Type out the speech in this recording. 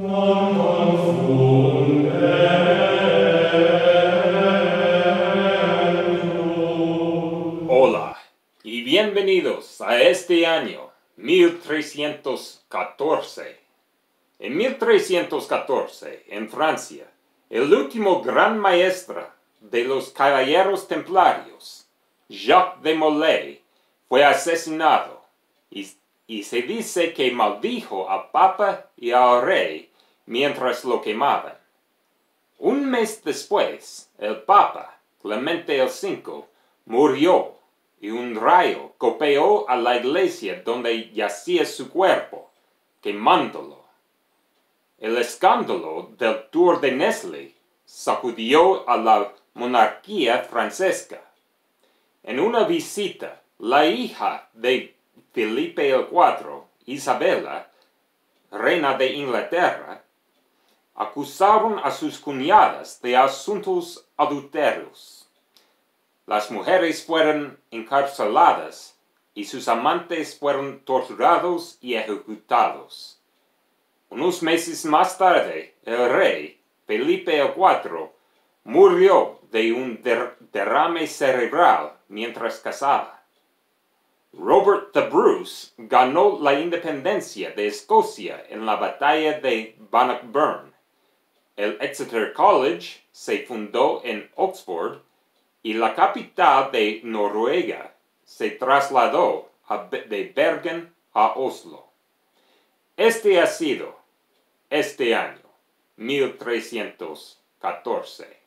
Hola y bienvenidos a este año 1314. En 1314, en Francia, el último gran maestro de los caballeros templarios, Jacques de Molay, fue asesinado y, y se dice que maldijo al papa y al rey mientras lo quemaban. Un mes después, el papa, Clemente V, murió y un rayo copeó a la iglesia donde yacía su cuerpo, quemándolo. El escándalo del Tour de Nesle sacudió a la monarquía francesa. En una visita, la hija de Felipe IV, Isabela, reina de Inglaterra, acusaron a sus cuñadas de asuntos adulterios. Las mujeres fueron encarceladas y sus amantes fueron torturados y ejecutados. Unos meses más tarde, el rey, Felipe IV, murió de un derrame cerebral mientras cazaba. Robert the Bruce ganó la independencia de Escocia en la batalla de Bannockburn el Exeter College se fundó en Oxford y la capital de Noruega se trasladó de Bergen a Oslo. Este ha sido este año 1314.